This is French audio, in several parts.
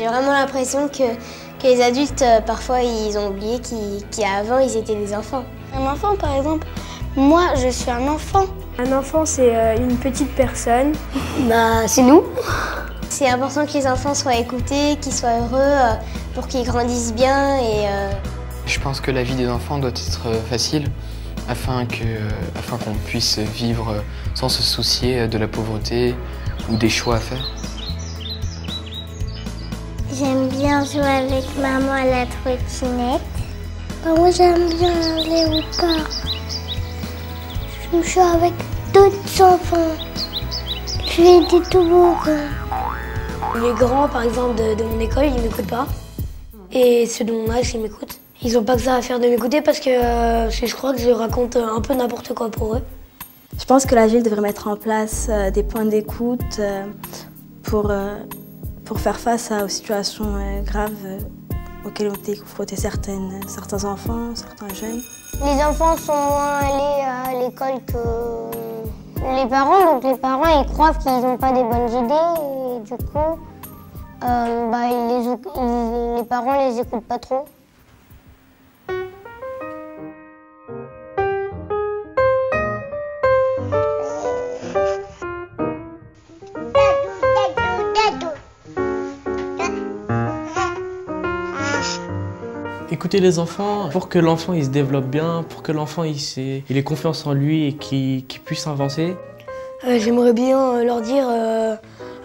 J'ai vraiment l'impression que, que les adultes, euh, parfois, ils ont oublié qu'avant, ils étaient des enfants. Un enfant, par exemple, moi, je suis un enfant. Un enfant, c'est euh, une petite personne. Bah, c'est nous. C'est important que les enfants soient écoutés, qu'ils soient heureux, euh, pour qu'ils grandissent bien et... Je pense que la vie des enfants doit être facile afin qu'on afin puisse vivre sans se soucier de la pauvreté ou des choix à faire. J'aime bien jouer avec maman à la trottinette. Bah, moi j'aime bien aller au parc. Je joue avec d'autres enfants. Je fais des toboggans. Les grands, par exemple, de, mon école, ils m'écoutent pas. Et ceux de mon âge, ils m'écoutent. Ils ont pas que ça à faire de m'écouter parce que euh, je crois que je raconte un peu n'importe quoi pour eux. Je pense que la ville devrait mettre en place euh, des points d'écoute euh, pour, pour faire face aux situations graves auxquelles ont été confrontés certains enfants, certains jeunes. Les enfants sont moins allés à l'école que les parents, donc les parents ils croient qu'ils n'ont pas des bonnes idées et du coup bah, les, les parents les écoutent pas trop. Écouter les enfants pour que l'enfant il se développe bien, pour que l'enfant il, il, ait confiance en lui et qu'il puisse avancer. Euh, j'aimerais bien euh, leur dire, euh,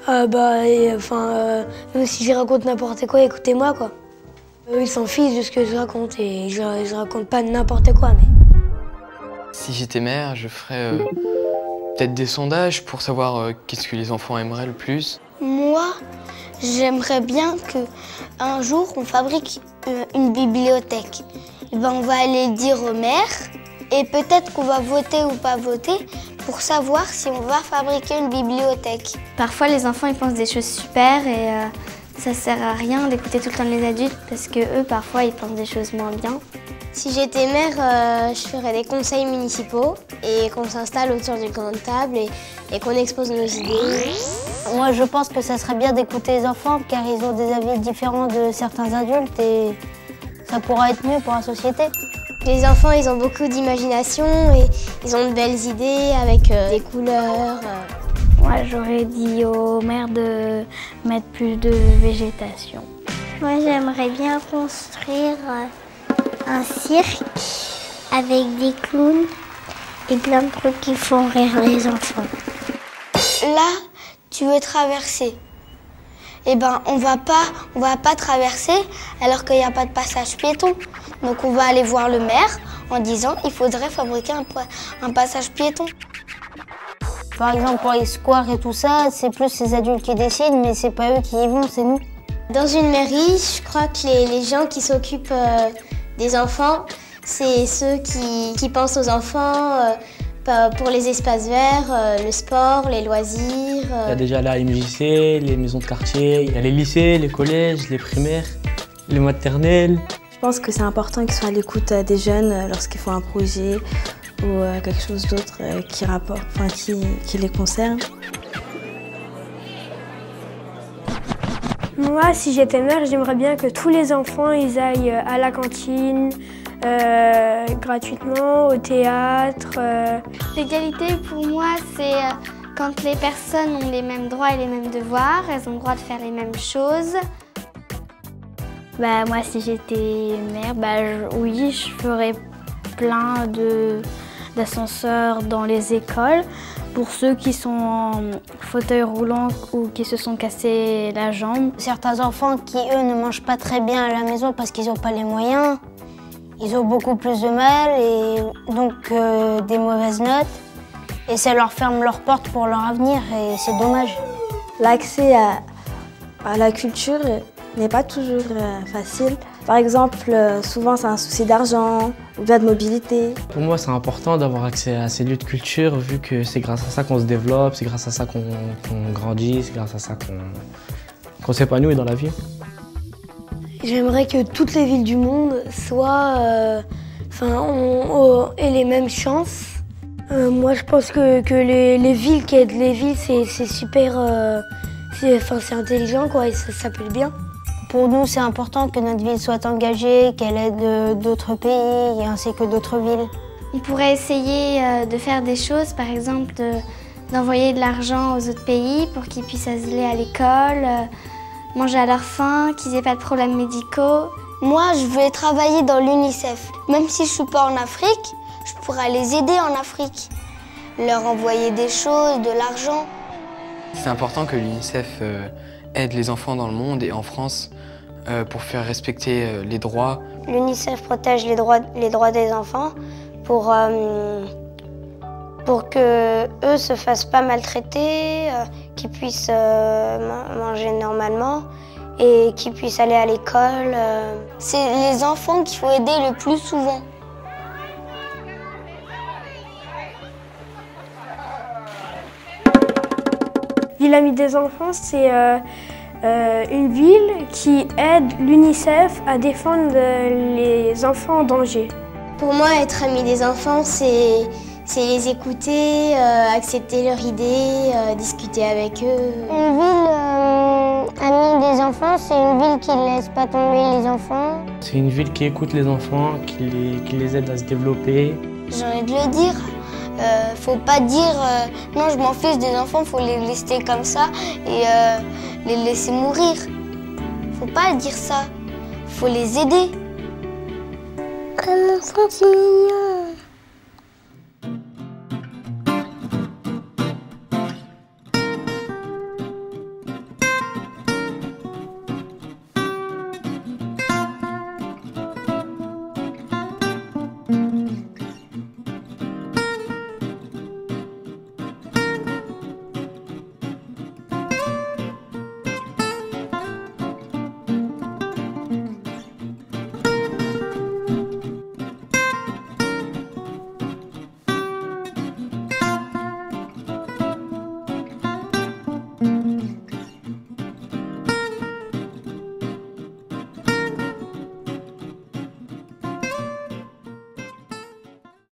ah bah, enfin, même si je raconte n'importe quoi, écoutez-moi quoi. Eux ils s'en fichent de ce que je raconte et je, je raconte pas n'importe quoi. Mais... Si j'étais mère, je ferais peut-être des sondages pour savoir qu'est-ce que les enfants aimeraient le plus. Moi, j'aimerais bien que un jour on fabrique euh, une bibliothèque. Et ben, on va aller dire au maire et peut-être qu'on va voter ou pas voter pour savoir si on va fabriquer une bibliothèque. Parfois les enfants ils pensent des choses super et euh, ça sert à rien d'écouter tout le temps les adultes parce que eux parfois ils pensent des choses moins bien. Si j'étais maire, euh, je ferais des conseils municipaux et qu'on s'installe autour d'une grande table et, qu'on expose nos idées. Moi, je pense que ça serait bien d'écouter les enfants car ils ont des avis différents de certains adultes et ça pourra être mieux pour la société. Les enfants, ils ont beaucoup d'imagination et ils ont de belles idées avec euh, des couleurs. Euh. Moi, j'aurais dit au maire de mettre plus de végétation. Moi, j'aimerais bien construire un cirque avec des clowns et plein de trucs qui font rire les enfants. Là, tu veux traverser. Eh ben, on va pas, on va pas traverser alors qu'il n'y a pas de passage piéton. Donc, on va aller voir le maire en disant il faudrait fabriquer un, un passage piéton. Par exemple, pour les squares et tout ça, c'est plus les adultes qui décident, mais c'est pas eux qui y vont, c'est nous. Dans une mairie, je crois que les, gens qui s'occupent euh, des enfants, c'est ceux qui, pensent aux enfants euh, pour les espaces verts, euh, le sport, les loisirs. Il y a déjà la MJC, les maisons de quartier, il y a les lycées, les collèges, les primaires, les maternelles. Je pense que c'est important qu'ils soient à l'écoute des jeunes lorsqu'ils font un projet ou quelque chose d'autre qui, enfin, qui, qui les concerne. Moi, si j'étais mère, j'aimerais bien que tous les enfants ils aillent euh, à la cantine, euh, gratuitement, au théâtre. Euh. L'égalité pour moi, c'est quand les personnes ont les mêmes droits et les mêmes devoirs, elles ont le droit de faire les mêmes choses. Bah, moi, si j'étais mère, bah, oui, je ferais plein d'ascenseurs dans les écoles pour ceux qui sont en fauteuil roulant ou qui se sont cassés la jambe. Certains enfants qui, eux, ne mangent pas très bien à la maison parce qu'ils n'ont pas les moyens, ils ont beaucoup plus de mal et donc euh, des mauvaises notes. Et ça leur ferme leurs portes pour leur avenir et c'est dommage. L'accès à, à la culture n'est pas toujours euh, facile. Par exemple, euh, souvent c'est un souci d'argent ou bien de mobilité. Pour moi, c'est important d'avoir accès à ces lieux de culture vu que c'est grâce à ça qu'on se développe, c'est grâce à ça qu'on grandit, c'est grâce à ça qu'on s'épanouit dans la vie. J'aimerais que toutes les villes du monde soient, euh, enfin, aient les mêmes chances. moi, je pense que, les, villes qui aident les villes, c'est super, c'est intelligent quoi, et ça s'appelle bien. pour nous, c'est important que notre ville soit engagée, qu'elle aide d'autres pays ainsi que d'autres villes. On pourrait essayer euh, de faire des choses, par exemple d'envoyer de, l'argent aux autres pays pour qu'ils puissent aller à l'école, euh, manger à leur faim, qu'ils n'aient pas de problèmes médicaux. Moi, je veux travailler dans l'UNICEF. Même si je ne suis pas en Afrique, je pourrais les aider en Afrique. Leur envoyer des choses, de l'argent. C'est important que l'UNICEF euh, aide les enfants dans le monde et en France pour faire respecter les droits. L'UNICEF protège les droits, les droits des enfants pour, euh, pour que eux se fassent pas maltraiter, euh, qu'ils puissent euh, manger normalement et qu'ils puissent aller à l'école. C'est les enfants qu'il faut aider le plus souvent. Ville Amie des enfants, c'est une ville qui aide l'UNICEF à défendre les enfants en danger. Pour moi, être ami des enfants, c'est les écouter, euh, accepter leurs idées, euh, discuter avec eux. Une ville euh, amie des enfants, c'est une ville qui ne laisse pas tomber les enfants. C'est une ville qui écoute les enfants, qui les, qui les aide à se développer. J'ai envie de le dire. Euh, faut pas dire non, je m'en fiche des enfants, faut les laisser comme ça et les laisser mourir. Faut pas dire ça. Faut les aider. Un enfant, c'est mignon.